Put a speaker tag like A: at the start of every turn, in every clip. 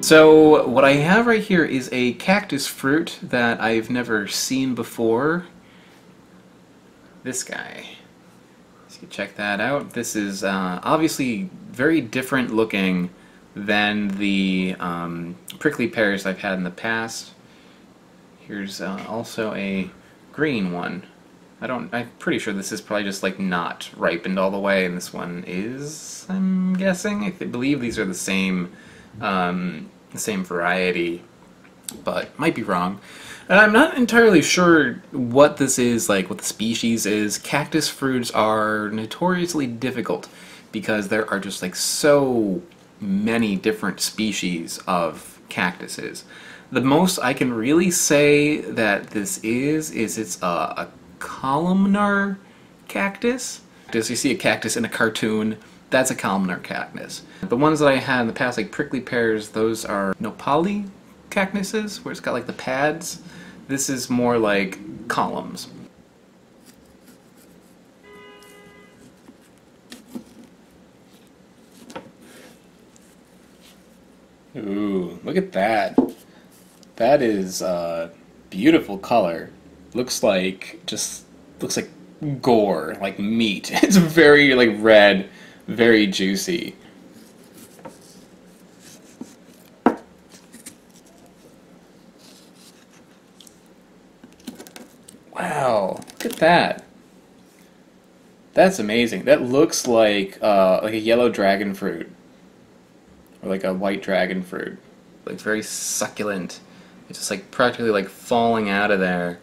A: So what I have right here is a cactus fruit that I've never seen before. This guy. So check that out. This is uh, obviously very different looking than the um, prickly pears I've had in the past. Here's uh, also a green one. I don't, I'm pretty sure this is probably just like not ripened all the way, and this one is, I'm guessing. I believe these are the same, um, the same variety, but might be wrong. And I'm not entirely sure what this is, like what the species is. Cactus fruits are notoriously difficult because there are just like so many different species of cactuses. The most I can really say that this is, is it's a, a columnar cactus. As you see a cactus in a cartoon, that's a columnar cactus. The ones that I had in the past, like prickly pears, those are nopali cactuses, where it's got like the pads. This is more like columns. Ooh, look at that. That is a beautiful color. Looks like just looks like gore, like meat. It's very like red, very juicy. Wow, look at that. That's amazing. That looks like uh, like a yellow dragon fruit or like a white dragon fruit. It's very succulent. It's just like practically like falling out of there.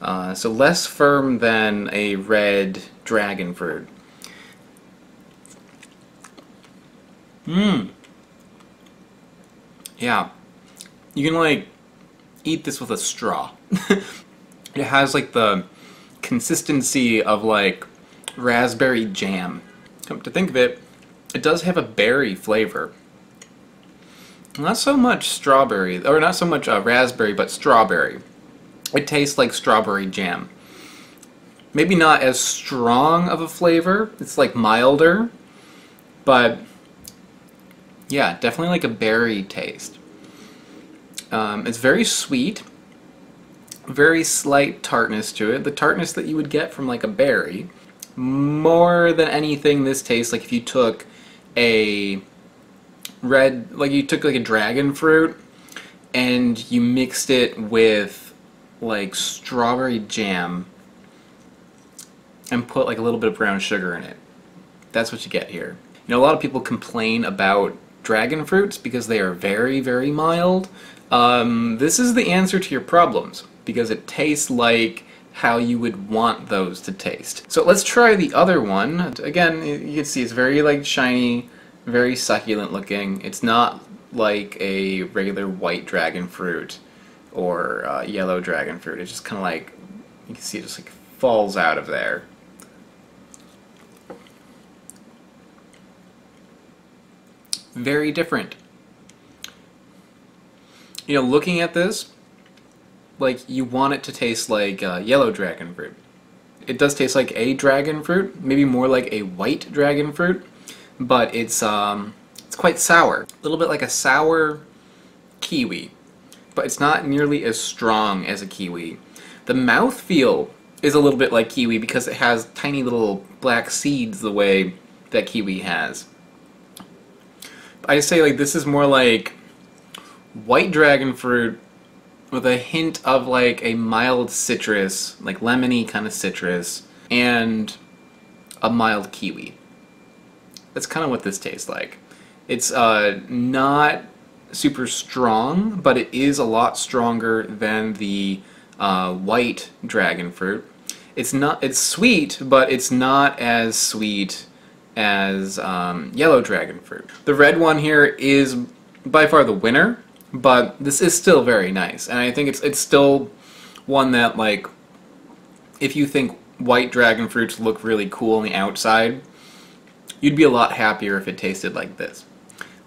A: Uh, so less firm than a red dragon fruit. Mmm. Yeah. You can like eat this with a straw. it has like the consistency of like raspberry jam. Come to think of it, it does have a berry flavor. Not so much strawberry, or not so much uh, raspberry, but strawberry. It tastes like strawberry jam. Maybe not as strong of a flavor. It's like milder, but yeah, definitely like a berry taste. Um, it's very sweet, very slight tartness to it. The tartness that you would get from like a berry. More than anything, this tastes like if you took a red, like you took like a dragon fruit and you mixed it with like strawberry jam and put like a little bit of brown sugar in it. That's what you get here. You know, a lot of people complain about dragon fruits because they are very, very mild. Um, this is the answer to your problems because it tastes like how you would want those to taste. So let's try the other one. Again, you can see it's very like shiny, very succulent looking. It's not like a regular white dragon fruit or uh, yellow dragon fruit. It's just kind of like, you can see it just like falls out of there. Very different. You know, looking at this, like you want it to taste like uh, yellow dragon fruit. It does taste like a dragon fruit, maybe more like a white dragon fruit, but it's um, it's quite sour. A little bit like a sour kiwi, but it's not nearly as strong as a kiwi. The mouthfeel is a little bit like kiwi because it has tiny little black seeds the way that kiwi has. I say like this is more like white dragon fruit with a hint of like a mild citrus, like lemony kind of citrus, and a mild kiwi. That's kind of what this tastes like. It's uh, not super strong, but it is a lot stronger than the uh, white dragon fruit. It's not. It's sweet, but it's not as sweet as um, yellow dragon fruit. The red one here is by far the winner, but this is still very nice, and I think it's it's still one that like if you think white dragon fruits look really cool on the outside, You'd be a lot happier if it tasted like this.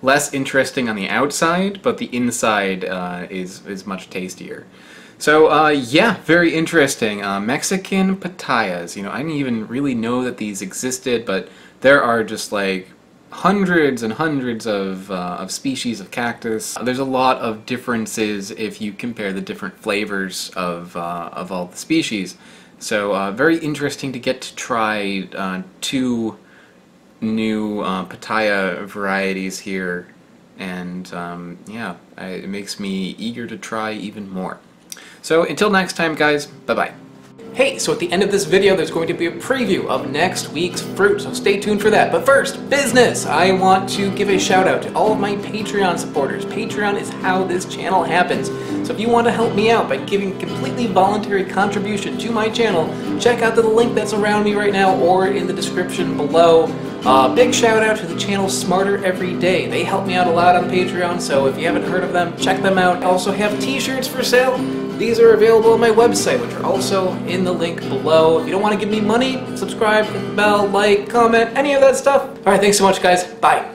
A: Less interesting on the outside, but the inside uh, is, is much tastier. So, uh, yeah, very interesting. Uh, Mexican pitayas. You know, I didn't even really know that these existed, but there are just like hundreds and hundreds of, uh, of species of cactus. There's a lot of differences if you compare the different flavors of, uh, of all the species. So uh, very interesting to get to try uh, two new uh, pitaya varieties here and um, yeah, it makes me eager to try even more. So until next time guys, bye bye. Hey, so at the end of this video there's going to be a preview of next week's fruit, so stay tuned for that. But first, business! I want to give a shout out to all of my Patreon supporters. Patreon is how this channel happens. So if you want to help me out by giving a completely voluntary contribution to my channel, check out the link that's around me right now or in the description below. Uh, big shout out to the channel Smarter Every Day. They help me out a lot on Patreon, so if you haven't heard of them, check them out. I also have t-shirts for sale. These are available on my website, which are also in the link below. If you don't want to give me money, subscribe, bell, like, comment, any of that stuff. Alright, thanks so much guys. Bye.